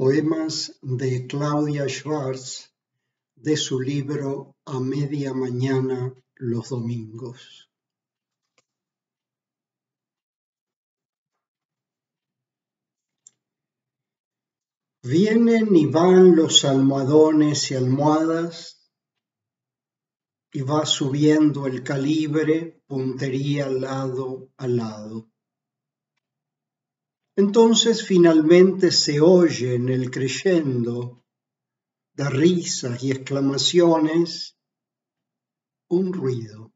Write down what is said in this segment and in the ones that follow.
Poemas de Claudia Schwartz de su libro A media mañana los domingos. Vienen y van los almohadones y almohadas y va subiendo el calibre, puntería lado a lado. Entonces finalmente se oye en el creyendo de risas y exclamaciones un ruido.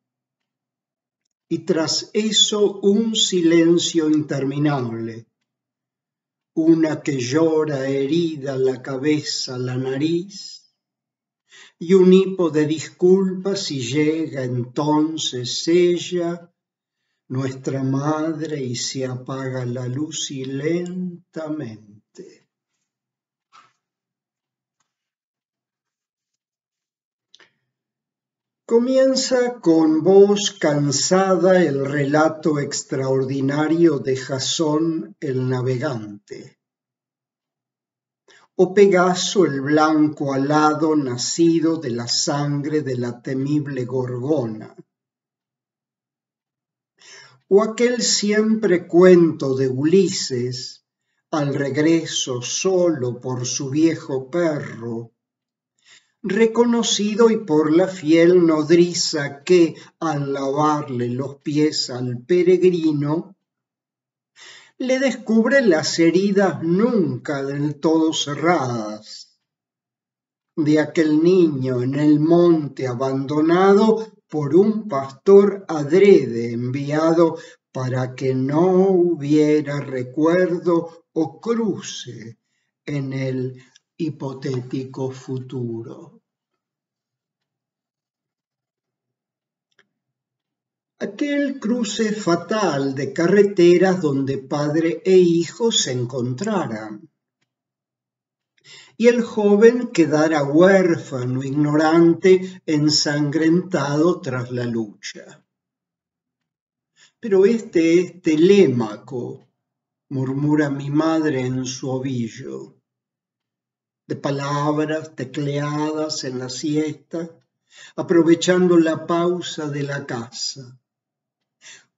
Y tras eso un silencio interminable, una que llora herida la cabeza, la nariz, y un hipo de disculpas y llega entonces ella nuestra madre y se apaga la luz y lentamente. Comienza con voz cansada el relato extraordinario de Jasón el navegante, o Pegaso el blanco alado nacido de la sangre de la temible Gorgona o aquel siempre cuento de Ulises al regreso solo por su viejo perro, reconocido y por la fiel nodriza que, al lavarle los pies al peregrino, le descubre las heridas nunca del todo cerradas de aquel niño en el monte abandonado por un pastor adrede enviado para que no hubiera recuerdo o cruce en el hipotético futuro. Aquel cruce fatal de carreteras donde padre e hijo se encontraran y el joven quedara huérfano, ignorante, ensangrentado tras la lucha. Pero este es telémaco, murmura mi madre en su ovillo, de palabras tecleadas en la siesta, aprovechando la pausa de la casa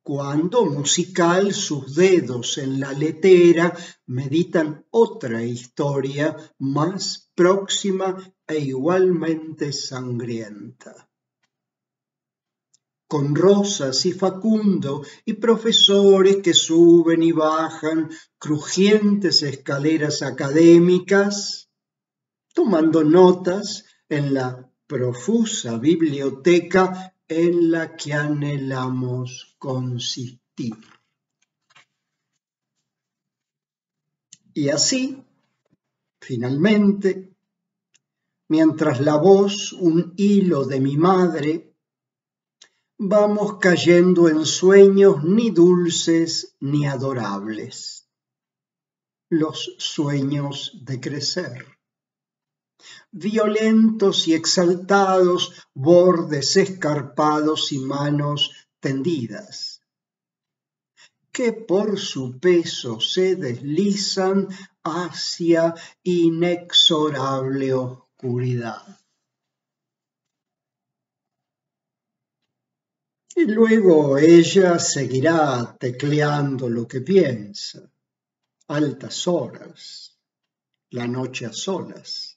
cuando musical sus dedos en la letera meditan otra historia más próxima e igualmente sangrienta. Con Rosas y Facundo y profesores que suben y bajan crujientes escaleras académicas, tomando notas en la profusa biblioteca en la que anhelamos consistir. Y así, finalmente, mientras la voz, un hilo de mi madre, vamos cayendo en sueños ni dulces ni adorables, los sueños de crecer violentos y exaltados, bordes escarpados y manos tendidas, que por su peso se deslizan hacia inexorable oscuridad. Y luego ella seguirá tecleando lo que piensa, altas horas, la noche a solas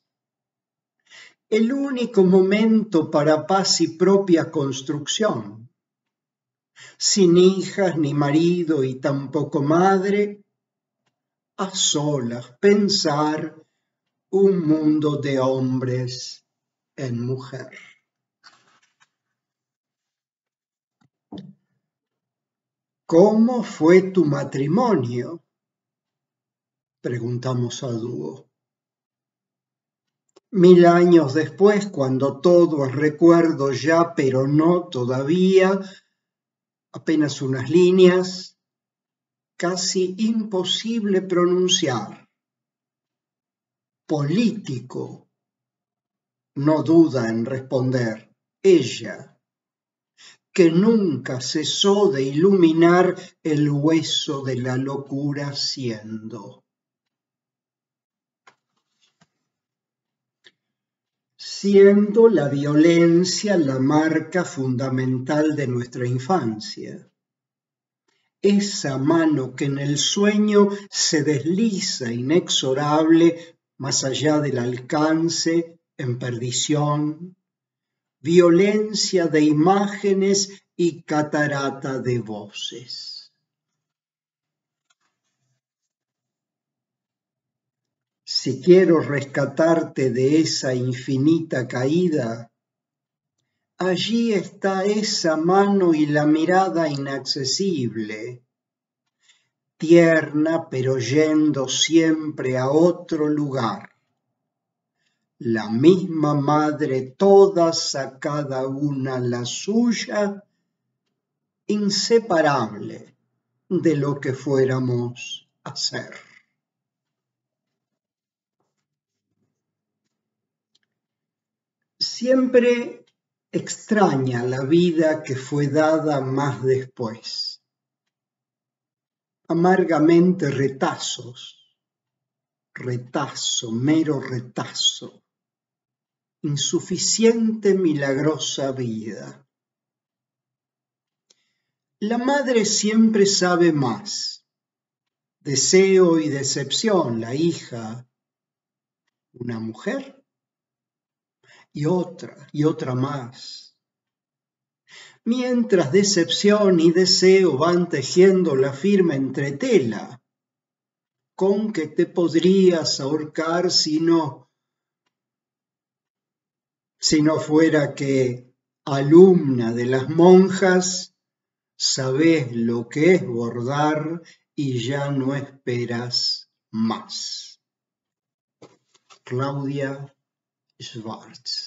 el único momento para paz y propia construcción. Sin hijas ni marido y tampoco madre, a solas pensar un mundo de hombres en mujer. ¿Cómo fue tu matrimonio? Preguntamos a dúo. Mil años después, cuando todo es recuerdo ya, pero no todavía, apenas unas líneas, casi imposible pronunciar. Político, no duda en responder, ella, que nunca cesó de iluminar el hueso de la locura siendo. Siendo la violencia la marca fundamental de nuestra infancia. Esa mano que en el sueño se desliza inexorable más allá del alcance, en perdición, violencia de imágenes y catarata de voces. Si quiero rescatarte de esa infinita caída, allí está esa mano y la mirada inaccesible, tierna pero yendo siempre a otro lugar. La misma madre, todas a cada una la suya, inseparable de lo que fuéramos a ser. Siempre extraña la vida que fue dada más después. Amargamente retazos, retazo, mero retazo, insuficiente, milagrosa vida. La madre siempre sabe más. Deseo y decepción, la hija, una mujer y otra y otra más. Mientras decepción y deseo van tejiendo la firme entretela, con que te podrías ahorcar si no, si no fuera que alumna de las monjas, sabes lo que es bordar y ya no esperas más. Claudia Schwartz